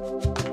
you